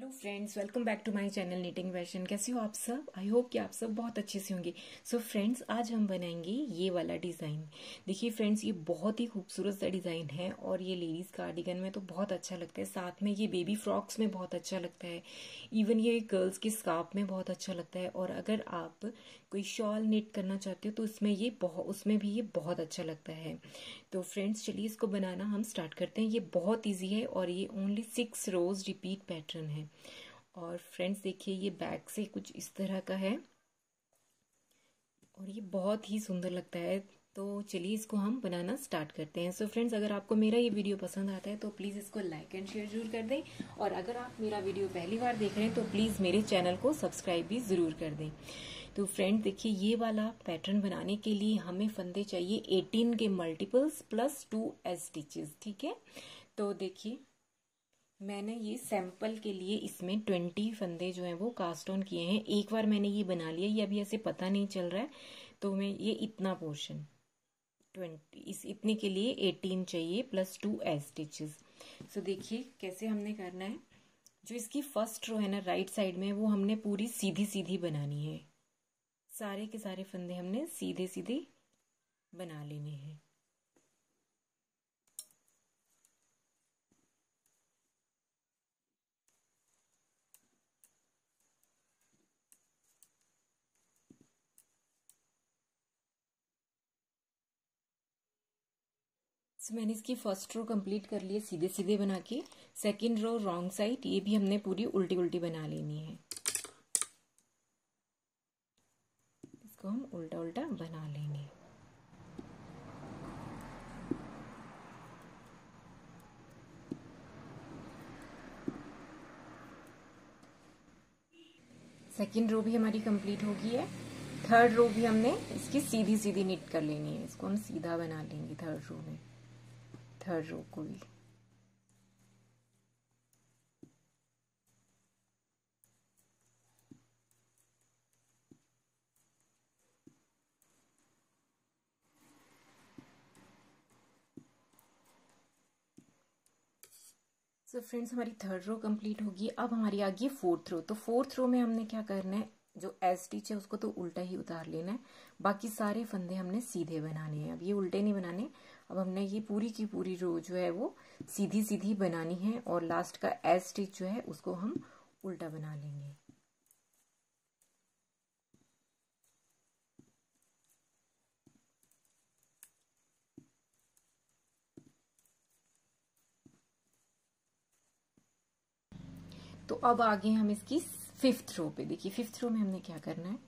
Hello friends welcome back to my channel knitting fashion कैसे हो आप सब? आई होप कि आप सब बहुत अच्छे से होंगे। सो so फ्रेंड्स आज हम बनाएँगे ये वाला डिज़ाइन देखिए फ्रेंड्स ये बहुत ही खूबसूरत सा डिज़ाइन है और ये लेडीज़ कार्डिगन में तो बहुत अच्छा लगता है। साथ में ये बेबी फ्रॉक्स में बहुत अच्छा लगता है। इवन ये गर्ल्स के स्कार्फ में बहुत अच्छा लगता है। और अगर आप कोई शॉल निट करना चाहते हो तो उसमें ये बहुत उसमें भी ये बहुत अच्छा लगता है। तो फ्रेंड्स चलिए इसको बनाना हम स्टार्ट करते हैं। ये बहुत ईजी है और ये only six rows repeat pattern है। और फ्रेंड्स देखिए, ये बैक से कुछ इस तरह का है। और ये बहुत ही सुंदर लगता है। तो चलिए, इसको हम बनाना स्टार्ट करते हैं। सो so फ्रेंड्स अगर आपको मेरा ये वीडियो पसंद आता है तो प्लीज़ इसको लाइक एंड शेयर ज़रूर कर दें। और अगर आप मेरा वीडियो पहली बार देख रहे हैं तो प्लीज़ मेरे चैनल को सब्सक्राइब भी ज़रूर कर दें। तो फ्रेंड देखिए, ये वाला पैटर्न बनाने के लिए हमें फंदे चाहिए 18 के मल्टीपल्स प्लस टू एस स्टिचेस ठीक है? तो देखिए मैंने ये सैंपल के लिए इसमें ट्वेंटी फंदे जो हैं वो कास्ट ऑन किए हैं। एक बार मैंने ये बना लिया, ये अभी ऐसे पता नहीं चल रहा है तो मैं ये इतना पोर्शन ट्वेंटी इस इतने के लिए एटीन चाहिए प्लस टू एस स्टिचेस सो देखिए कैसे हमने करना है। जो इसकी फ़र्स्ट रो है ना राइट साइड में, वो हमने पूरी सीधी सीधी बनानी है। सारे के सारे फंदे हमने सीधे सीधे बना लेने हैं। सो मैंने इसकी फ़र्स्ट रो कंप्लीट कर ली है सीधे सीधे बना के। सेकेंड रो रॉन्ग साइड ये भी हमने पूरी उल्टी उल्टी बना लेनी है। इसको हम उल्टा उल्टा बना लेंगे। सेकेंड रो भी हमारी कंप्लीट हो गई है। थर्ड रो भी हमने इसकी सीधी सीधी निट कर लेनी है। इसको हम सीधा बना लेंगे थर्ड रो में। रो को भी सो so फ्रेंड्स हमारी थर्ड रो कंप्लीट होगी। अब हमारी आ गई फोर्थ रो तो फोर्थ रो में हमने क्या करना है? जो एस टीच है उसको तो उल्टा ही उतार लेना है। बाकी सारे फंदे हमने सीधे बनाने हैं। अब ये उल्टे नहीं बनाने। अब हमने ये पूरी की पूरी रो जो है वो सीधी सीधी बनानी है और लास्ट का एस स्टिच जो है उसको हम उल्टा बना लेंगे। तो अब आगे हम इसकी फिफ्थ रो पे। देखिए फिफ्थ रो में हमने क्या करना है?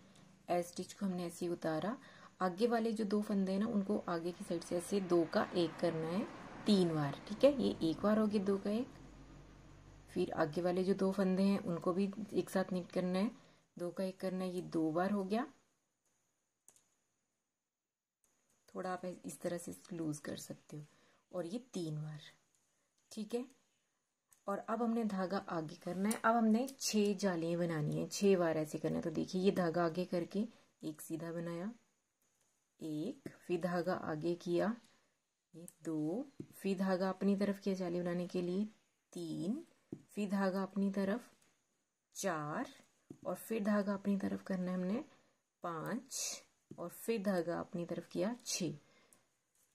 एस स्टिच को हमने ऐसे उतारा। आगे वाले जो दो फंदे हैं ना, उनको आगे की साइड से ऐसे दो का एक करना है, तीन बार, ठीक है? ये एक बार हो गया दो का एक। फिर आगे वाले जो दो फंदे हैं, उनको भी एक साथ नीट करना है। दो का एक करना है, ये दो बार हो गया। थोड़ा आप इस तरह से लूज कर सकते हो। और ये तीन बार, ठीक है? और अब हमने धागा आगे करना है। अब हमने छह जालियाँ बनानी है। छह बार ऐसे करना है। तो देखिए, ये धागा आगे करके एक सीधा बनाया। एक, फिर धागा आगे किया। ये दो, फिर धागा अपनी तरफ़ किया जाली बनाने के लिए। तीन, फिर धागा अपनी तरफ़। चार, और फिर धागा अपनी तरफ़ करना है हमने पाँच, और फिर धागा अपनी तरफ़ किया छ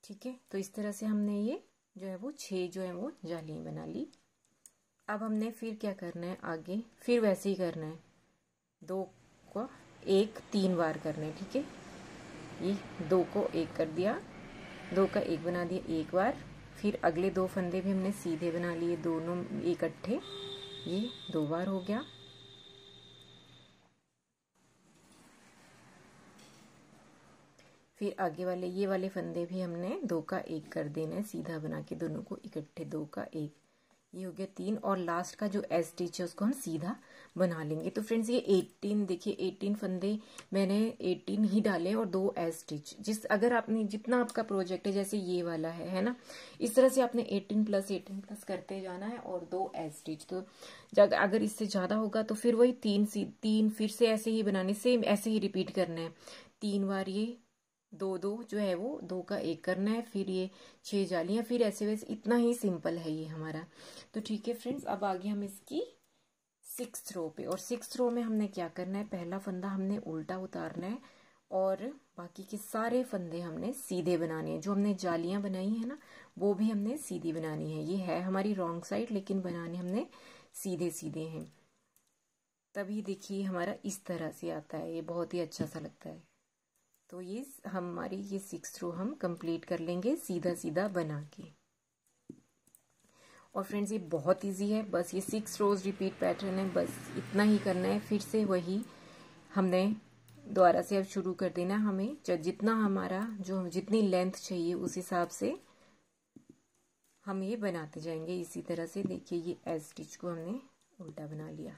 ठीक है? तो इस तरह से हमने ये जो है वो छह जो है वो जालियाँ बना ली। अब हमने फिर क्या करना है आगे? फिर वैसे ही करना है। दो को एक तीन बार करना है, ठीक है? ये दो को एक कर दिया, दो का एक बना दिया एक बार। फिर अगले दो फंदे भी हमने सीधे बना लिए, दोनों इकट्ठे। ये दो बार हो गया। फिर आगे वाले, ये वाले फंदे भी हमने दो का एक कर देना है, सीधा बना के दोनों को इकट्ठे, दो का एक। ये हो गया तीन और लास्ट का जो एस स्टिच है उसको हम सीधा बना लेंगे। तो फ्रेंड्स ये 18 देखिए 18 फंदे मैंने 18 ही डाले और दो एस स्टिच जिस, अगर आपने, जितना आपका प्रोजेक्ट है, जैसे ये वाला है है ना? इस तरह से आपने 18 प्लस 18 प्लस करते जाना है और दो एस स्टिच तो अगर इससे ज़्यादा होगा तो फिर वही तीन सी, तीन फिर से ऐसे ही बनाने सेम ऐसे ही रिपीट करना है। तीन बार ये दो दो जो है वो, दो का एक करना है, फिर ये छह जालियाँ फिर ऐसे वैसे इतना ही सिंपल है ये हमारा। तो ठीक है फ्रेंड्स, अब आगे हम इसकी सिक्स रो पे, और सिक्स रो में हमने क्या करना है, पहला फंदा हमने उल्टा उतारना है, और बाकी के सारे फंदे हमने सीधे बनाने हैं। जो हमने जालियाँ बनाई है ना, वो भी हमने सीधी बनानी है। ये है हमारी रॉन्ग साइड, लेकिन बनाने हमने सीधे सीधे हैं। तभी देखिए हमारा इस तरह से आता है, ये बहुत ही अच्छा सा लगता है। तो ये हमारी ये सिक्स रो हम कंप्लीट कर लेंगे सीधा सीधा बना के। और फ्रेंड्स ये बहुत इजी है। बस ये सिक्स रोज रिपीट पैटर्न है। बस इतना ही करना है। फिर से वही हमने दोबारा से अब शुरू कर देना हमें। जितना हमारा, जो जितनी लेंथ चाहिए उस हिसाब से हम ये बनाते जाएँगे। इसी तरह से देखिए ये एज स्टिच को हमने उल्टा बना लिया।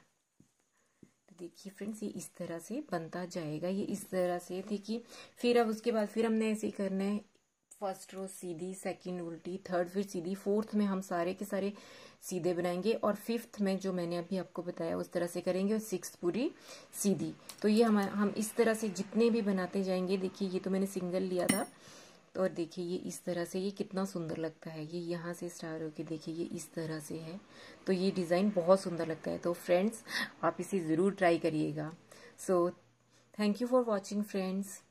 देखिए फ्रेंड्स ये इस तरह से बनता जाएगा। ये इस तरह से देखिए फिर अब उसके बाद फिर हमने ऐसे ही करना है। फ़र्स्ट रो सीधी सेकंड उल्टी थर्ड फिर सीधी फोर्थ में हम सारे के सारे सीधे बनाएँगे और फिफ्थ में जो मैंने अभी आपको बताया उस तरह से करेंगे और सिक्स पूरी सीधी। तो ये हम हम इस तरह से जितने भी बनाते जाएँगे, देखिए ये तो मैंने सिंगल लिया था। तो और देखिए ये इस तरह से, ये कितना सुंदर लगता है। ये यहाँ से स्टार्ट होके देखिए ये इस तरह से है। तो ये डिज़ाइन बहुत सुंदर लगता है। तो फ्रेंड्स, आप इसे ज़रूर ट्राई करिएगा। So thank you for watching friends